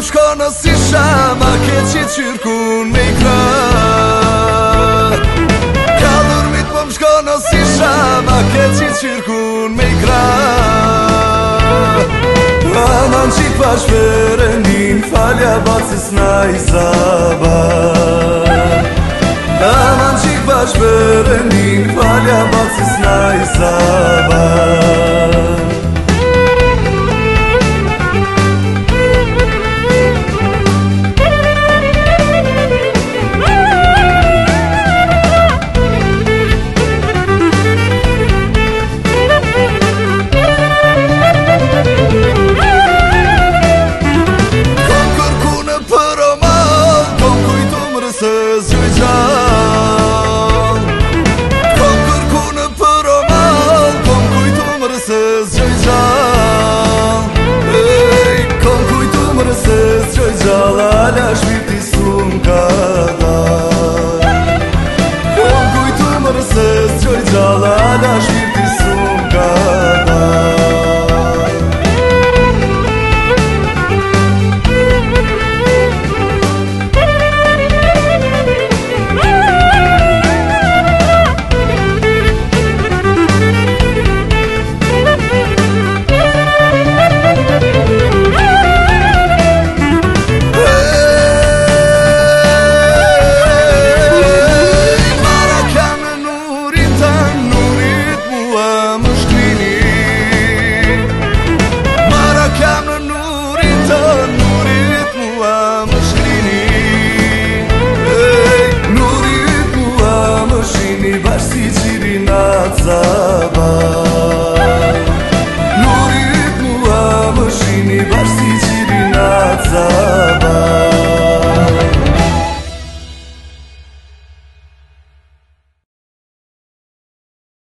Ալշկոնը սիշա մակեցի ցիրկուն միկրա Կալուր միտ մամշկոնը սիշա մակեցի ցիրկուն միկրա Ամանչի պաշվերեն դին ֆալյա բացիսնայ զաբա Ամանչի պաշվերեն դին ֆալյա բացիսնայ զաբա Moraš biti sunka